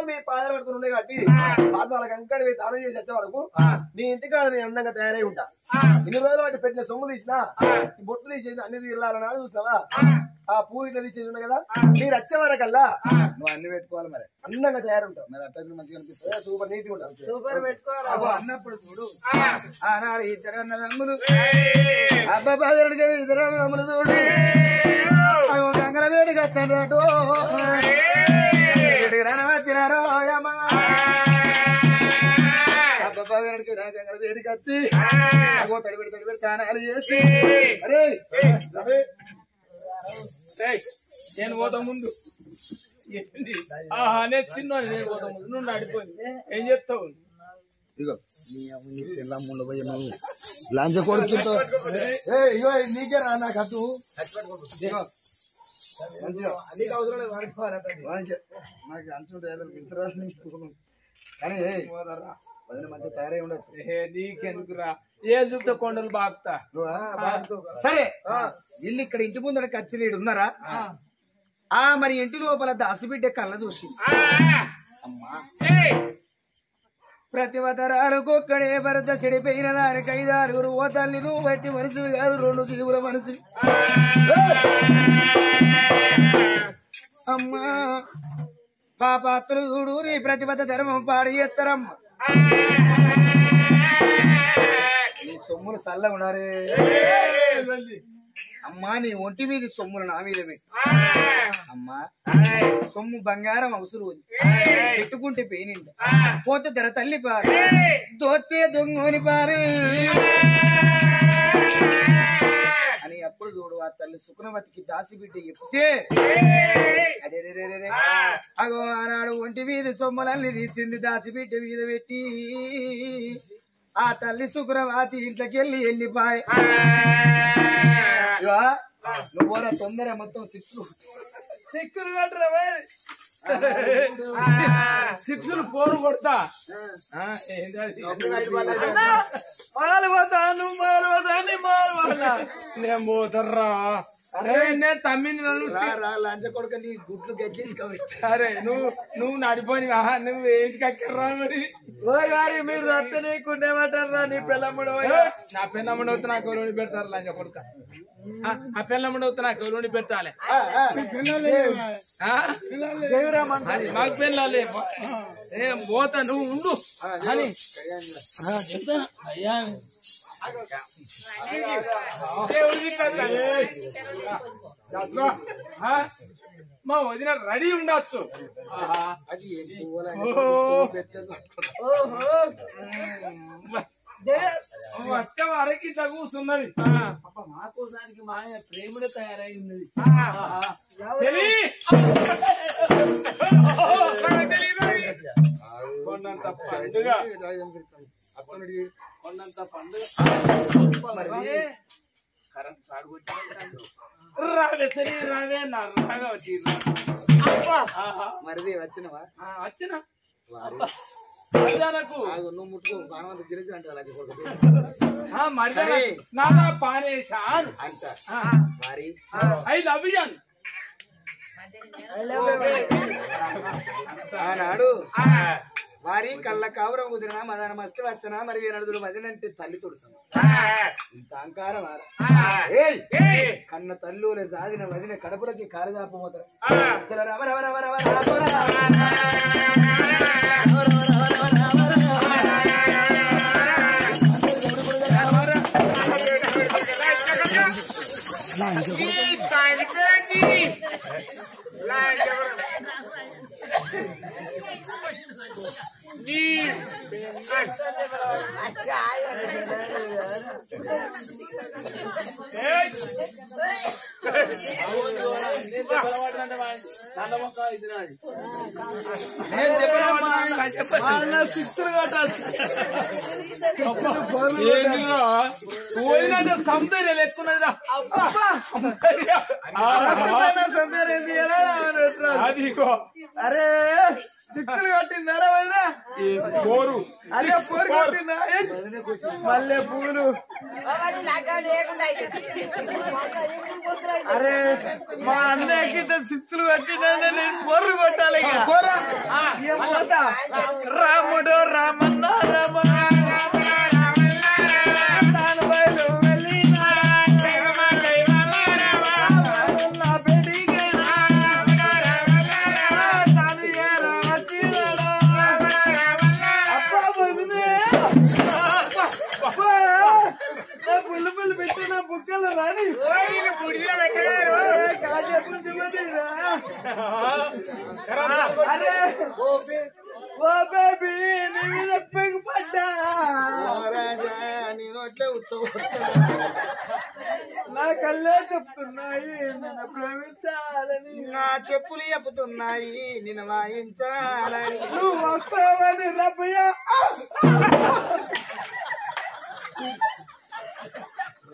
మీ పాదాలు పట్టుకుని ఉండే కాబట్టి పాదాల కంకడి పోయి తానం చేసి వచ్చే వరకు నీ ఇంటికాడ నేను అందంగా తయారై ఉంటా. ఇన్ని రోజులు బట్టి పెట్టిన సొమ్ము తీసినా ఈ బొట్టు తీసేసి అన్ని తీరాలన్నాడు చూసినావా? ఆ. పువ్వు ఇట్లా తీసేసి ఉన్నాయి కదా? మీరు వచ్చే వరకల్లా నువ్వు అన్ని పెట్టుకోవాలి మరి. అందంగా తయారుంటావు. మరి అట్లా మంచిగా అనిపిస్తుంది. సూపర్ నీట్గా ఉంటావు. సూపర్ పెట్టుకోవాలి. అన్నప్పుడు చూడు. ఆనాడు ఇద్దరు అన్నదమ్ములు అబ్బాయి ఇద్దరు అన్నదమ్ములు చూడు. గంగల వేడికి వచ్చాడు వచ్చినారో అబ్బాయి వేడికి రా గంగల వేడికి వచ్చి అగో తడిబెడి తడిబెడి స్నానాలు చేసి అరే ఏయ్, నేను పోతా ముందు. ఆహా నేను చిన్నోని నేను పోతా ముందు. నువ్వు నడిపోయి ఏం చెప్తావు? ఇగో నీ నువ్వు. లంచ ఇగో నీకే రా నాకు అటు నీకు అంచుంటే ఏదో. కానీ. వదిన మంచిగా తయారై ఉండొచ్చు. ఏ నీకెందుకురా? ఏం చూస్తే కొండలు బాగుతా. సరే. ఇల్లు ఇక్కడ ఇంటి ముందర కచ్చిలీడు ఉన్నారా? ఆ. మరి ఇంటి లోపల దాసిబిడ్డ కళ్ళ చూసి. అమ్మా. ప్రతివతరాలు కుక్కడే భరత చెడిపోయిన దానికి ఐదారుగురు ఓ తల్లి నువ్వు బట్టి మనసు కాదు రెండు జీవుల మనసు. అమ్మా. పాపాత్రులు చూడు నీ ప్రతిపద ధర్మం పాడి ఎత్తరమ్మ సొమ్ములు చల్లగా ఉన్నారే అమ్మా నీ ఒంటి మీద సొమ్ములు నా మీద అమ్మా సొమ్ము బంగారం అవసరం ఉంది. పెట్టుకుంటే పేనిండ. పోతే ధర తల్లి పారు. దోతే దొంగని పారు. అప్పుడు చూడు ఆ తల్లి సుఖనవతికి దాసి బిడ్డ రే. అగో ఆనాడు ఒంటి మీద సొమ్ములన్నీ తీసింది దాసి బిడ్డ మీద పెట్టి. ఆ తల్లి సుఖనవతి ఇంట్లోకి వెళ్ళి వెళ్ళిపాయ. నువ్వు తొందర మొత్తం సిక్స్ సిక్కులు కట్టరా సిక్స్లు ఫోర్ కొడతా. నేను పోతారా? అరే నేను తమ్మిని నన్ను రా రా లంచ కొడుక నీ కవరి అరే నువ్వు నువ్వు నడిపోయి నువ్వు ఏంటికి అక్కర్రా మరి? గారి మీరు రత్త నీకుండేమంటారా నీ పిల్లమ్ముడు నా పిల్లమ్మడి అవుతా నాకు ఎవరు పెడతారు లంచ కొడుక? ఆ, పిల్లమ్మడి అవుతా నాకు ఎవరు పెట్టాలి? మాకు పిల్లలే ఏం పోతా నువ్వు ఉండు. అని ఆ, చెప్తా. అయ్యా? మా వదిన రెడీ ఉండొచ్చు ఆహా. అది ఏం పువ్వులా వచ్చే వరకు ఇట్లా కూర్చున్నది మా కోసానికి మా ప్రేమలో తయారైంది తెలియదు కొండంత పండుగ అప్పనుడి కొండంత పండుగ మరి కరెంట్ సాగు వచ్చింది రావే సరే రావే నా రాగా వచ్చి ఆహా. మరిది వచ్చినవా ఆ, వచ్చిన వారి మర్యాదకు ఆగు, నువ్వు ముట్టుకో పానవంత గిరిజన అంటే అలాగే కొడుకు ఆ, మర్యాద నానా పానేశాన్ అంట వారి ఐ లవ్ యూ ఆనాడు వారి కళ్ళ కావురం కుదిరినా మదన మస్తు వచ్చనా మరి వీరడుదులు మదినంటే తల్లి తొడుసాను ఇంత అహంకారం కన్న తల్లులే సాధిన వదిన కడుపులకి రవ రవ. నేను చెప్పిన మాట చెప్పండి పోయినట్టు సౌందర్యం ఎక్కున్నదిరా అదిగో అరే సిక్స్లు కొట్టిందా వదినా? ఈ పోరు అరే పోరు కొట్టిందా? మల్లె పూలు. అరే మా అన్నయ్యకి సిక్స్లు కొట్టినా నేను పొర్రు కొట్టాలి. పోరా? రాముడు రామన్న రామన్న. రాని. ఏ, కాసేపు చూడండిరా. అరే ఓ బేబీ నీ మీద పెగు పడ్డా. రాజా నేను అట్లే ఉత్సవం నా కళ్ళే చెప్తున్నాయి నన్ను ప్రేమించాలని. నా చెప్పులు చెప్పుతున్నాయి నిన్ను వాయించాలని. నువ్వు వస్తావని రబ్బయ్య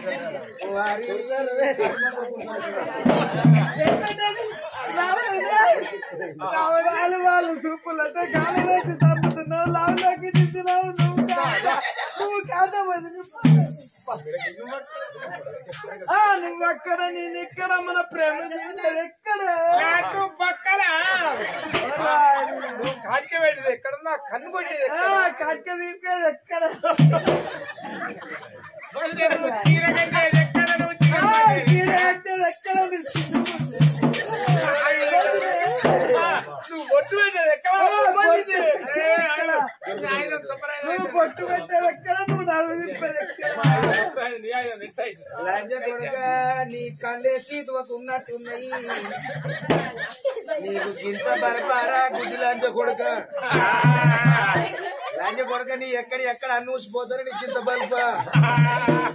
వస్తావని నేను రబ్బయ్య తిరుగు తీర ఆడుకొని రబ్బయ్య నువ్వు వస్తావని రబ్బయ్య గాయి గజ్జల రాజ కొడుక నీ ముఖం మీద చెటాకు మాంసం లేదు నీకు గింత వారి వాళ్ళు వాళ్ళు చూపులతో గాలి వేసి చంపుతున్నావు లావులోకి దిద్దున్నావు నువ్వు కాదా నువ్వు కాదా వదిలి ఆ, నువ్వు అక్కడ నేను ఇక్కడ మన ప్రేమ ఎక్కడ? కాటికి పెట్టేది ఎక్కడన్నా కన్ను కొట్టేది కట్క తీసేది ఎక్కడ? చీర కట్టేది ఎక్కడ? ఒట్టు పెట్టేది ఎక్కడ? ఎక్కడ? నువ్వు పొట్టు పెట్టేది ఎక్కడ? నువ్వు నవ్వు తిప్పేది ఎక్కడ నీ ఆయుధం ఎట్టాయి? రాజ కొడుక నీ కళ్ళేసి ఉన్నట్టున్నాయి నీకు గింత బరపారా గుడ్డి లంజ కొడుక లంజ కొడుక నీ ఎక్కడ ఎక్కడ అన్నూసిపోతారు నీ గింత బల్ప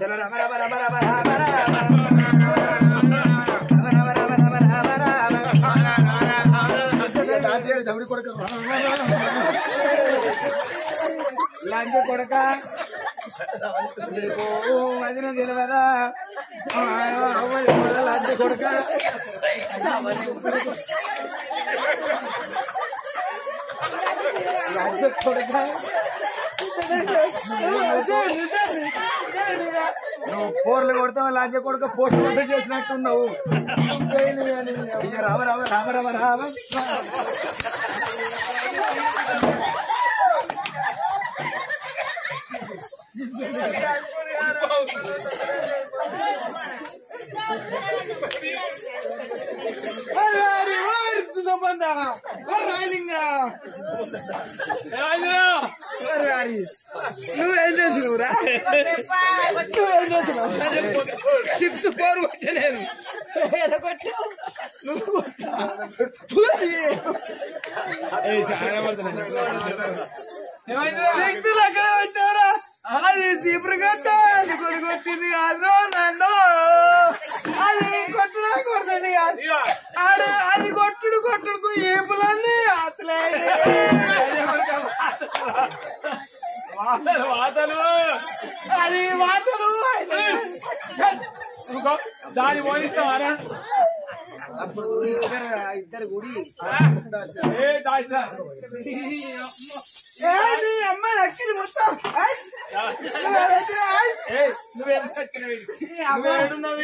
రమ రమ రమ రమ రమ రమ రమ లంజ కొడక నీకు తెలియదా లంజ కొడక లంజ నువ్వు పోర్లు కొడతావు లంజ కొడుక పోస్ట్ మార్టం చేసినట్టున్నావు. ఇక రామ రామ రామ రామ రామ నువ్వేం చేసినవురా నువ్వేం చేసినావు సిక్స్ ఫోర్ కొట్టలేదు వ్యక్తులు అక్కడ వచ్చారా అది సీపురు కట్ట అది కొడు కొట్టింది కాదు నన్ను అది కొట్టుడా కొడుతుంది కాదు అది కొట్టుడు కొట్టుడుకు ఏపులన్నీ అసలే వాతలు. అది మాటలు దాని పోయిస్తావారా అప్పుడు ఇద్దరు గుడి ఏ చచ్చినవి నువ్వేడున్నావు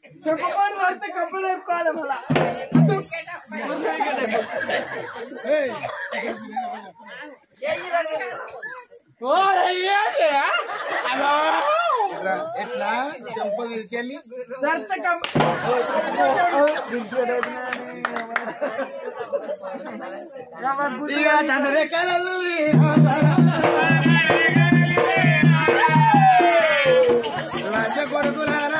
అవ్వ పొడుస్తారా పొత్తని అవని చెప్పకుండా వస్తే కప్పలు ఎప్పుకోవాలి మళ్ళా ఓ ఏంటి ఎట్లా చెంప విరికెళ్ళి సర్త కప్ప ఇక తండ్రి కలలు రాజ కొడుకులారా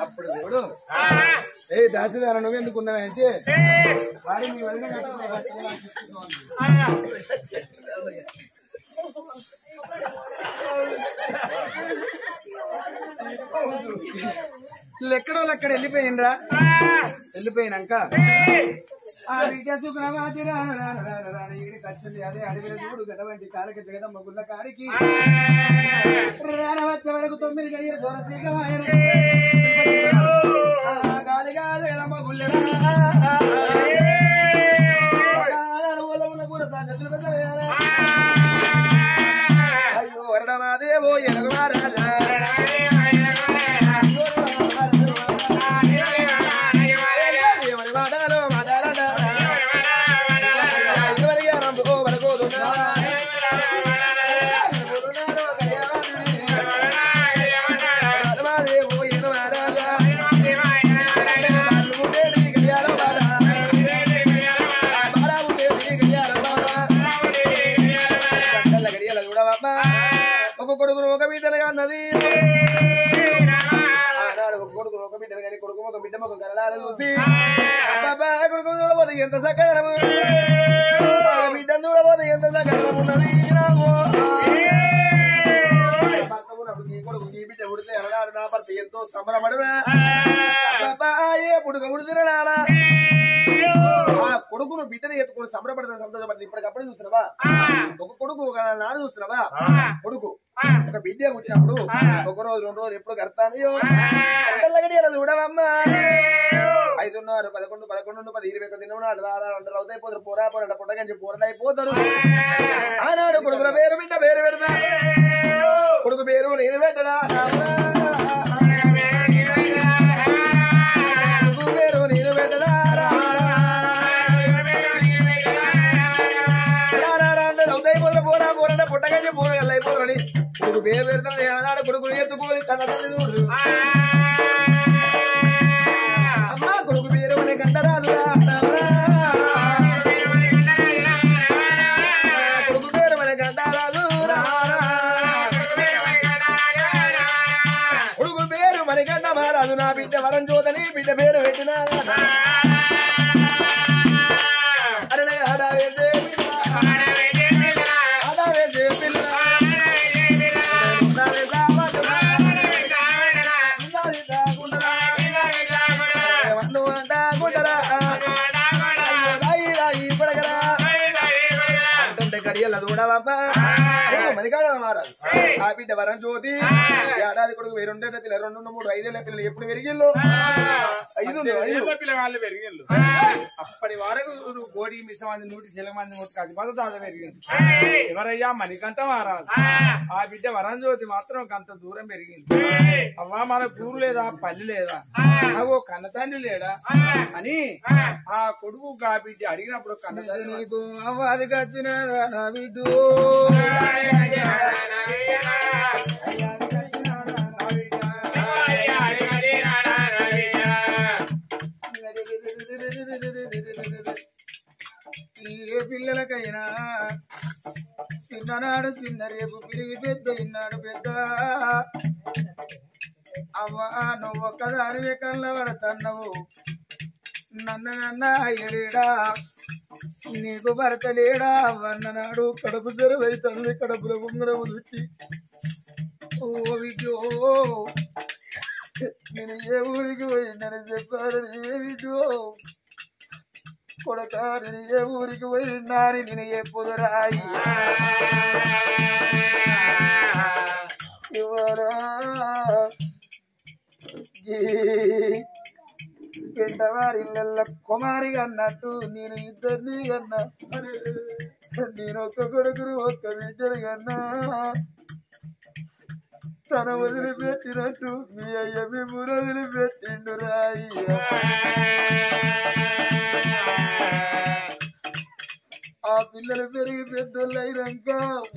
అప్పుడు చూడు ఏ దాసిదార నువ్వు ఎందుకు ఉన్నావంటే వాడి మీ వదిన కట్టుకున్నా ఎక్కడో అక్కడ వెళ్ళిపోయిండ్రా? వెళ్ళిపోయినాక ఆ వికసు ప్రమాది రాన రాన అదే అడవిలో చూడు గడవంటి కాలకి జగదమ్మ గుళ్ళ కాడికి. రాన వచ్చే వరకు తొమ్మిది గడియల సోరసీక అన్నది ఒక కానీ కొడుకు ఒక బిడ్డ ఒక కలడాలు చూసి చూడబోతే ఎంత సకరము బిడ్డను చూడబోతే ఎంత సకరం ఉన్నది కొడుకు ఈ బిడ్డ ఉడితే అలడాడు నా భర్త ఎంతో సంబరపడురా ఏ పుడుక ఉడితిరడాడా కొడుకును బిడ్డని ఎత్తుకుని సంబరపడుతున్న సంతోషపడుతుంది ఇప్పటికప్పుడు చూస్తున్నావా? ఒక కొడుకు ఒక నాడు చూస్తున్నావా? కొడుకు. ఒక బిడ్డ పుట్టినప్పుడు ఒక రోజు రెండు రోజులు ఎప్పుడు కడతానో? చూడవమ్మా. ఐదున్నర పదకొండు పదకొండు పది ఇరవై ఒక దినం నాడు రారా అందరూ అవుతాయిపోతారు పోరా పోరాట పుట్టగంచి పోరలు అయిపోతారు. ఆనాడు కొడుకుల పేరు బిడ్డ పేరు పెడతా. కొడుకు పేరు నేను పెట్టదా పేరు పెడతాను. ఆనాడు కొడుకులు ఎత్తుకోవాలి కన్న తల్లి అంటుంటే గడియల చూడవమ్మా మారాలి ఆ. బిడ్డ వరం జ్యోతి ఏడాది కొడుకు రెండేళ్ళ పిల్ల రెండు మూడు ఐదేళ్ళ పిల్లలు ఎప్పుడు పెరిగిల్లు ఐదు పిల్లగాళ్ళు పెరిగిండు అప్పటి వరకు కోడి మిసమంది నూటి చిల మంది ముట్టుకు అది పద దాద పెరిగింది ఎవరయ్యా? మణికంట మారాలి ఆ. బిడ్డ వరంజ్యోతి మాత్రం అంత దూరం పెరిగింది అవ్వా మన కూరు లేదా? పల్లి లేదా? అగో కన్న తండ్రి లేడా? అని ఆ. కొడుకు ఆ బిడ్డ అడిగినప్పుడు కన్న తండ్రి నీకు అవ్వాది కచ్చిన బిడ్డు. ఏ పిల్లలకైనా చిన్ననాడు చిన్న రేపు పిరిగి పెద్ద ఇన్నాడు పెద్ద. అవ్వ నువ్వు ఒక్కదానివే కళ్ళ పడతన్నావు నన్ను నన్న ఎలేడా నీకు భర్త లేడా? అన్ననాడు కడుపు జరువై కడుపులో ఉంగరం చుట్టి ఓ విజో నేను ఏ ఊరికి పోయిందని చెప్పారు ఏ విజో కొడక నేను ఏ ఊరికి పోయినాని నేను ఏ పొదరాయి. ఇవరా ఈ పెంటవారి కుమారిగా అన్నట్టు నేను ఇద్దరిని కన్నా నేను ఒక్క కొడుకును ఒక్క బిడ్డను కన్నా తన వదిలిపెట్టినట్టు మీ అయ్య మిమ్మల్ని వదిలిపెట్టిండు రాయ్య ఆ పిల్లలు పెరిగి పెద్దోళ్ళు అయినాక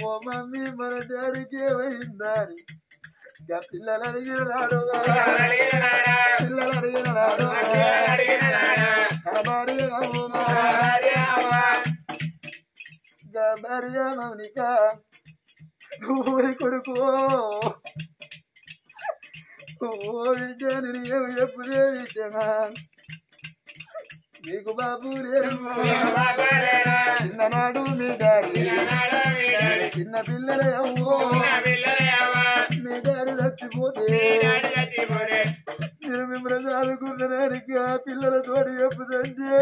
ఓ మమ్మీ మన డాడీకి ఏమైందని పిల్లలు అడిగిన నాడు పిల్లలు అడిగిన నాడు భార్య అవునా మౌనిక ఊరి కొడుకు ఓ విద్య నేను ఎప్పుడే నీకు బాబు లేరు చిన్ననాడు మీ డాడీ. చిన్న పిల్లలే నేను మిమ్మల్ని చదువుకున్నానికి ఆ పిల్లల తోడు చెప్పుదంటే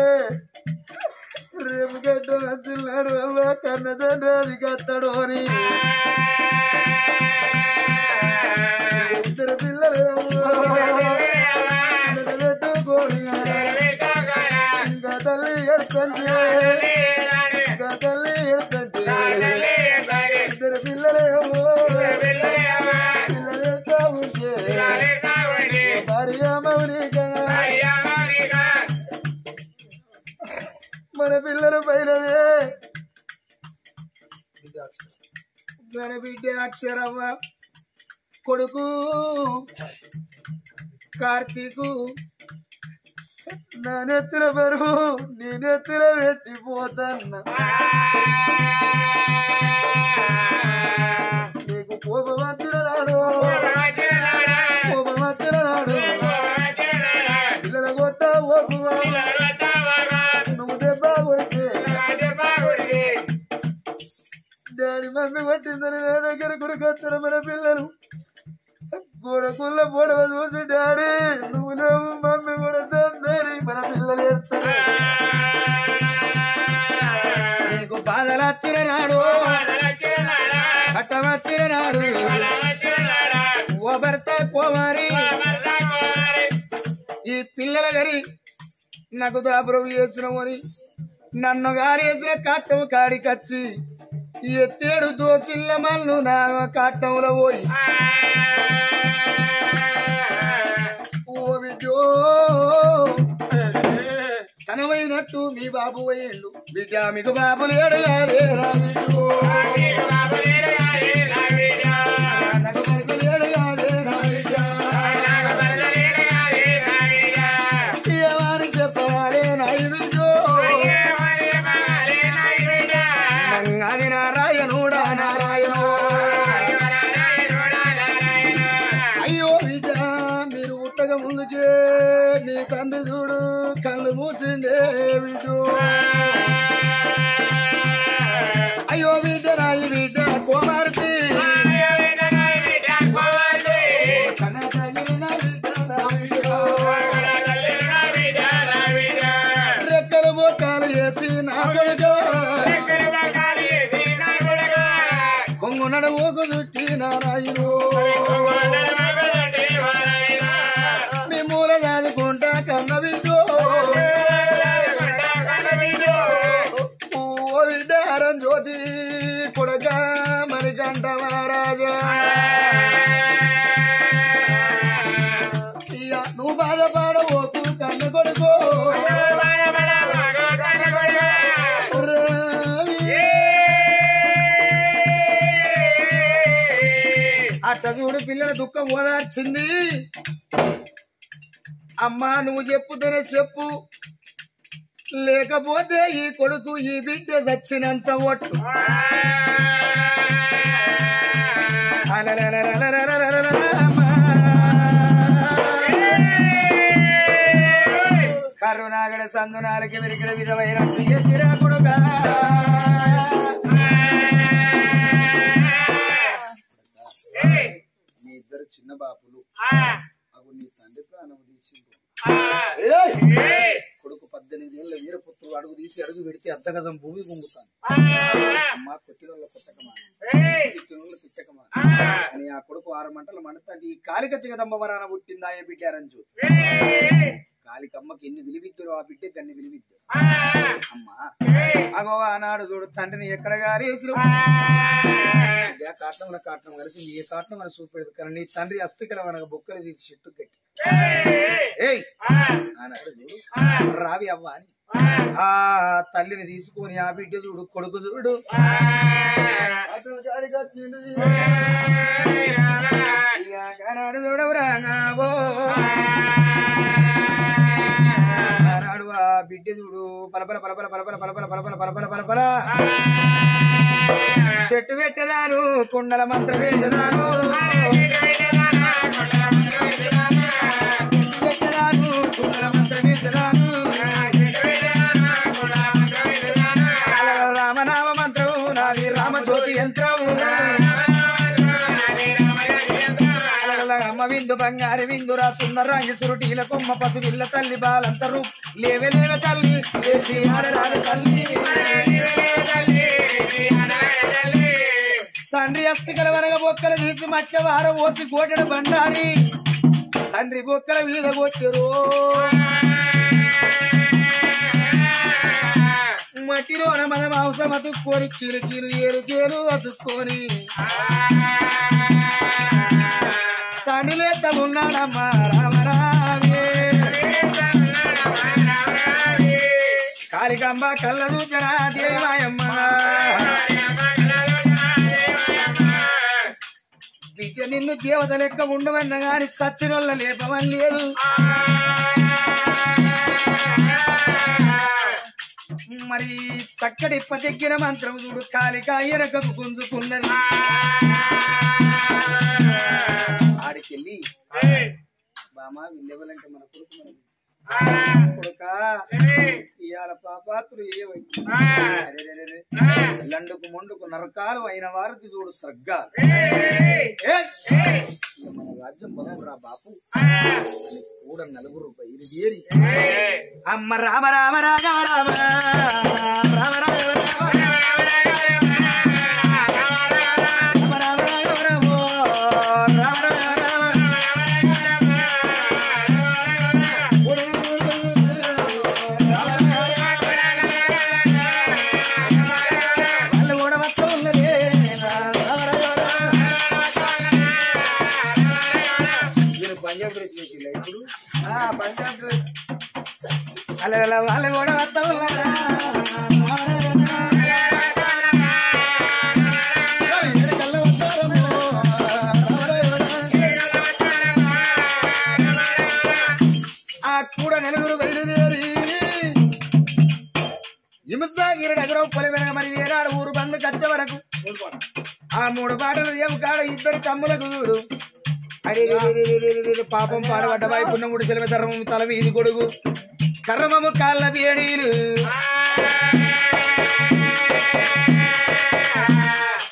రేపు గడ్డ అంటున్నాడు అవ్వ కన్నదండ్రి అది కట్టడు అని ఇద్దరు పిల్లలు మన పిల్లల పైననే. మన బిడ్డ అక్షరవ్వ కొడుకు కార్తీకు. నా నెత్తిన బరువు నీ నెత్తిన పెట్టిపోతన్నా డాడీ మమ్మీ నా దగ్గర కొడుకొచ్చిన మన పిల్లలు. కొడుకుల్ల పొడవ చూసి డాడీ నువ్వు లేవు మమ్మీ కూడా కొడుతుందని మన పిల్లలు ఎడతారు నీకు బాధలు వచ్చిన నాడు కట్ట వచ్చిన నాడు ఓ భర్త కుమారి. ఈ పిల్లల గరి నాకు దాపురం చేసినమని నన్ను గారి వేసిన కట్టం కాడికచ్చి ఎత్తేడు దోచిల్ల మల్లు నా కట్టంలో పోయి. ఓ. బిడ్డో తనవైనట్టు మీ బాబు పోయిండు బిడ్డ మీకు బాబు లేడు కాదే చూడు కళ్ళు మూసిండే బిడ్డు కన్న కొడుకో అట్ట చూడు పిల్లల దుఃఖం ఓదార్చింది. అమ్మా నువ్వు చెప్పుతేనే చెప్పు. లేకపోతే ఈ కొడుకు ఈ బిడ్డ చచ్చినంత ఒట్టు. సందునాలకి వెరికిన విధమైన కొడుగా మీ ఇద్దరు చిన్న బాపులు. అప్పుడు నీ తండ్రి ప్రాణం తీసిండు కొడుకు పద్దెనిమిది ఏళ్ళ వీరపుత్రుడు అడుగు తీసి అడుగు పెడితే అర్ధగజం భూమి పొంగుతాను అమ్మా కొట్టిలో కొట్టకమా? తిట్టులో తిట్టకమా? అని ఆ కొడుకు ఆరు మంటలు మండుతాంటే ఈ కాలిక వరాన పుట్టిందా ఏ బిడ్డారని చూ అమ్మకి ఎన్ని విలువిద్దురో ఆ బిడ్డకి అన్ని విలువిద్దు. అమ్మా. అగో ఆనాడు చూడు తండ్రిని ఎక్కడ గారేసిరు కాటం కాటం కలిసి నీ కాటం అని చూపెడదు కానీ నీ తండ్రి అస్థికల మనకు బొక్కలు తీసి చెట్టు కట్టి. ఏయ్! ఆనాడు చూడు రావి అవ్వ అని. ఆ! తల్లిని తీసుకొని ఆ బిడ్డ చూడు కొడుకు చూడు. అటు జాడిగా బిడ్డ చూడు పలపల పలపల పలపల పలపల పలపల పలపల పలపల చెట్టు పెట్టదాను కుండల మంత్రం పెట్టదాను పెట్టదాను విందు బంగారు విందురా సుందరాంగి సురుటీల కొమ్మ పసివిల్ల తల్లి బాలంతరు. లేవే లేవ తల్లి లేచి ఆడరాడు తల్లి. తండ్రి అస్థికల వరగ బొక్కలు తీసి మచ్చవారం ఓసి గోటెడు బండారి. తండ్రి బొక్కల వీధ కొట్టరు మట్టిలోన మన మాంసం అతుక్కొని కీలు కీలు ఏరు కేలు అతుక్కొని. తండ్రిలేత ఉన్నాడమ్మా రామరామే కాళికమ్మ కళ్ళ దూచరా దేవాయమ్మ. విద్య నిన్ను దేవత లెక్క ఉండవన్న గాని సచ్చినోళ్ళ లేపమని లేదు. మరి చక్కటి పతెక్కిన మంత్రం చూడు కాలిక ఎనకకు గుంజుకున్నది బామా వీళ్ళెవరంటే మన కొడుకు మనది. కొడుక ఇవాళ పాపాత్రులు. లండుకు మొండుకు నరకాలు అయిన వారికి చూడు ఏయ్! మన రాజ్యం బలమురా బాపు. కూడా నలుగురు బయలుదేరి అమ్మ రామ రామ రామ. రామ రామ రామ రామ. వాళ్ళు కూడా వస్తూ ఉన్నారా ఆ కూడా నలుగురు బయలుదేరి హింసాగిరి నగరం పొలి వెనక మరి వేరాడు ఊరు బంధు కచ్చ వరకు. ఆ మూడు పాటలు ఏం కాడ ఇద్దరు తమ్ములకు చూడు అరే పాపం పాడబడ్డ బాయి పున్నముడు సెలవు ధర్మము తల వీధి కొడుకు కర్మము కాళ్ళ బేడీలు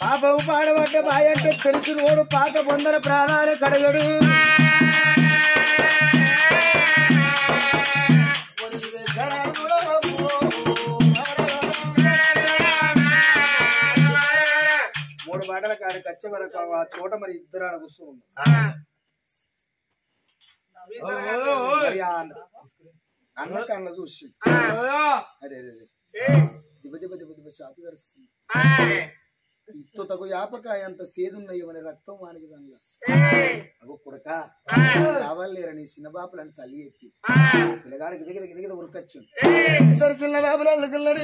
పాపం పాడబడ్డ బాయి అంటే తెలుసు రోడు పాక పొందల ప్రాణాలు కడగడు. మూడు పాటల కాడి కచ్చే వరకు ఆ చోట మరి ఇద్దరు ఆడ కూర్చొని ఉన్నారు. మరి ఆ అన్న- కళ్ళ చూసి. అరే అరే. దిబ్బ దిబ్బ దిబ్బ దిబ్బ షాపు కరుస్తుంది ఇత్తు తగు యాపకాయ అంత సేదున్నాయి మన రక్తం వానికి దానిలో. అగో కొడక. రావాలి లేరా నీ చిన్న బాపులు అని తల్లి చెప్పి పిల్లగాడికి దిగద దిగద ఉరకచ్చు ఇద్దరు చిన్న బాపులు అల్లుకున్నాడు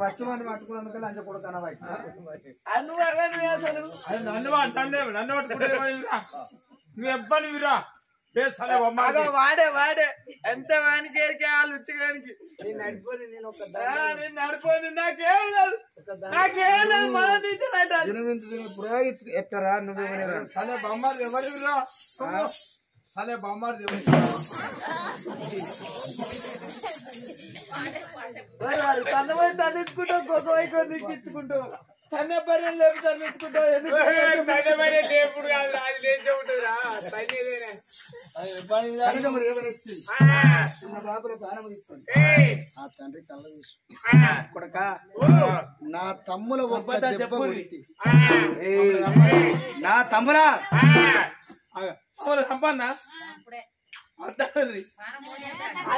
వస్తు మంది పట్టుకున్నందుకు నన్ను అంటే నన్ను? నువ్వు ఎవ్వని విరా సరే అగో వాడే వాడే. ఎంత వానికి ఏరికే వాళ్ళు ఉచ్చగానికి. నేను నడిపోయి నేను ఒక నేను నడిపోయి నాకేం లేదు. నాకేం లేదు మనం బొమ్మారు ఎవరు విరా సరే బొమ్మారు తన పోయి తను ఇచ్చుకుంటావు గొప్ప వైపు నీకు ఇచ్చుకుంటావు. ఎందుకు కాదు అది లేచే తండ్రి కళ్ళ కొడక. నా తమ్ముల ఒక్క నా తమ్ములా? అర్థం